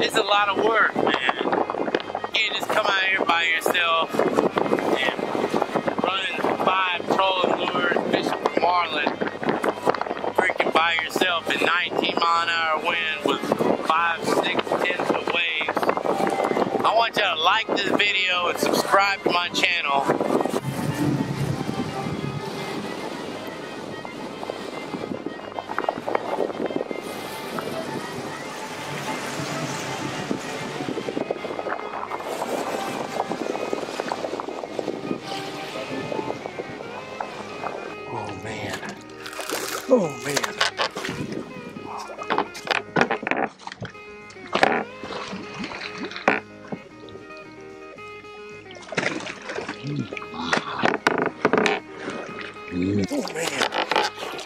It's a lot of work, man. You can't just come out here by yourself and running five trolling lures, fishing for marlin, freaking by yourself in 19 mile an hour wind with five, six, ten foot waves. I want you to like this video and subscribe to my channel. Oh man. Oh man.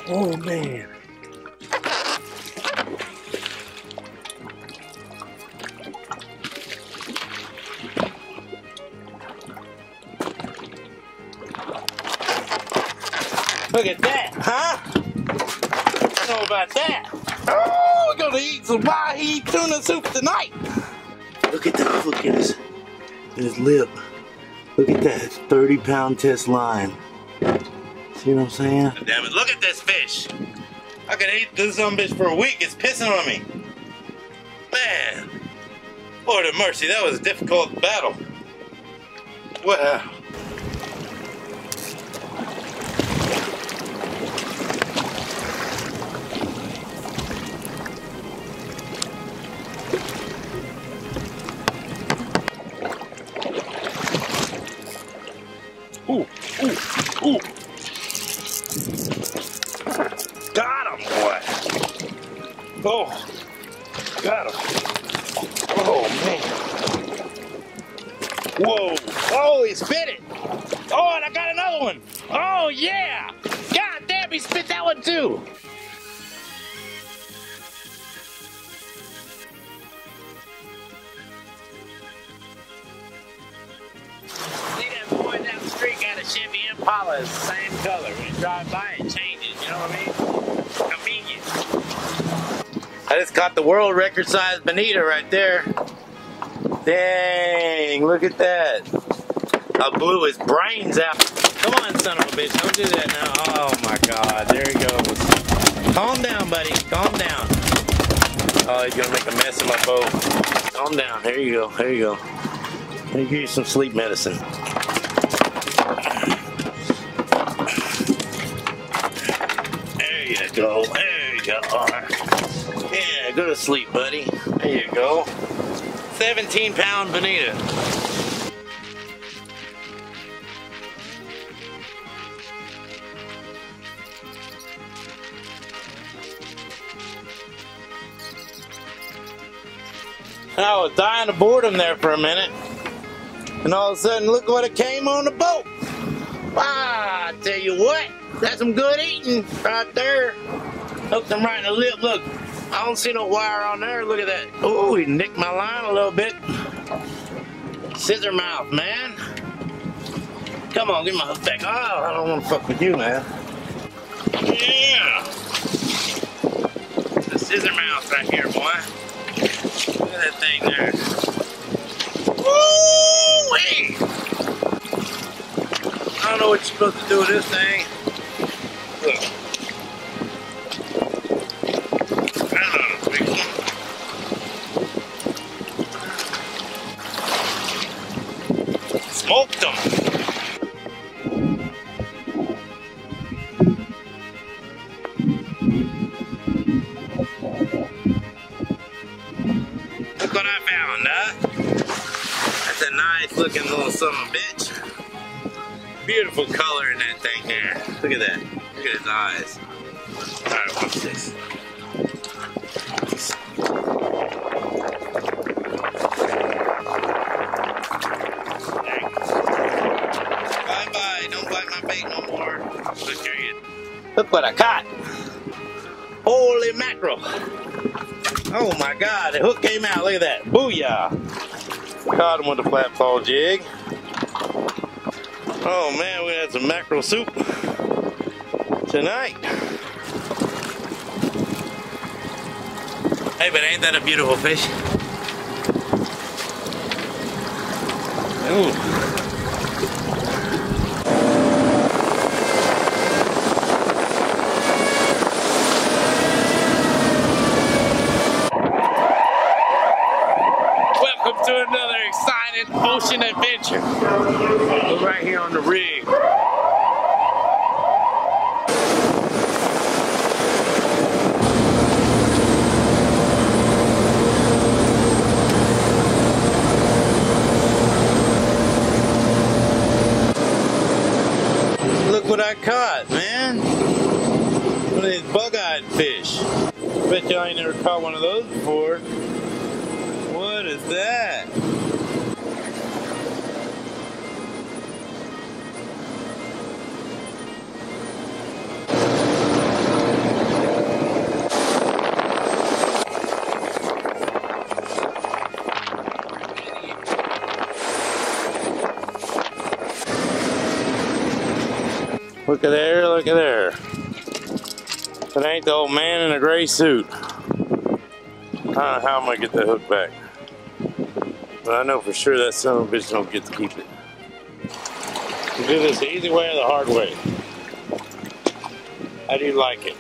Oh man. Look at that, huh? I know about that. Oh, we're gonna eat some mahi tuna soup tonight. Look at that. Look at his, his lip. Look at that. 30 pound test line. See what I'm saying? Damn it. Look at this fish. I could eat this some bitch for a week. It's pissing on me. Man. Lord of mercy. That was a difficult battle. Wow. Ooh, ooh, ooh. Got him, boy. Oh, got him. Oh, man. Whoa. Oh, he spit it. Oh, and I got another one. Oh, yeah. God damn, he spit that one too. Impala, it's the same color. When you drive by, it changes. You know what I mean? Convenient. I just caught the world record size bonita right there. Dang, look at that. I blew his brains out. Come on, son of a bitch. Don't do that now. Oh my god, there he goes. Calm down, buddy. Calm down. Oh, he's gonna make a mess of my boat. Calm down. There you go. There you go. Let me give you some sleep medicine. Yeah, go to sleep, buddy. There you go. 17 pound bonita. I was dying of boredom there for a minute. And all of a sudden, look what it came on the boat. Ah, I tell you what, that's some good eating right there. Hooked them right in the lip. Look, I don't see no wire on there. Look at that. Oh, he nicked my line a little bit. Scissor mouth, man. Come on, me my hook back. Oh, I don't want to fuck with you, man. Yeah. The scissor mouth right here, boy. Look at that thing there. Woo-wee! I don't know what you're supposed to do with this thing. Look. Smoked them. Look what I found, huh? That's a nice looking little son of a bitch. Beautiful color in that thing there. Look at that. Look at his eyes. Alright, watch this. no more. Look, what I caught. Holy mackerel. Oh my God, the hook came out. Look at that. Booyah. Caught him with a flat fall jig. Oh man, we had some mackerel soup tonight. Hey, but ain't that a beautiful fish? Ooh. To another exciting ocean adventure. We're right here on the rig. Look what I caught, man. One of these bug-eyed fish. Bet y'all ain't never caught one of those before. Is that? Look at there, look at there. It ain't the old man in a gray suit. Uh, how I'm I gonna get the hook back? But I know for sure that son of a bitch don't get to keep it. You do this the easy way or the hard way? How do you like it?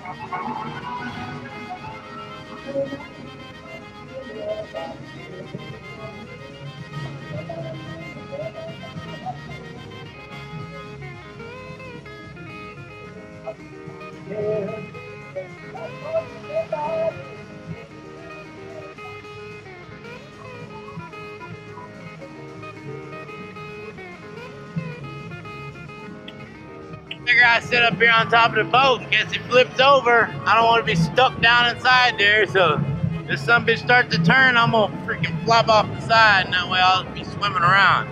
Thank you. Figure I sit up here on top of the boat in case it flips over. I don't want to be stuck down inside there, so if some bitch starts to turn, I'm gonna freaking flop off the side, and that way I'll be swimming around,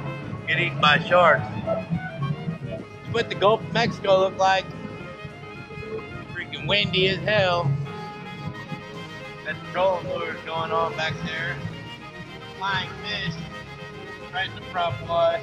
get eaten by sharks. That's what the Gulf of Mexico look like. Freaking windy as hell. That trolling lure is going on back there. Flying fish, right in the prop fly.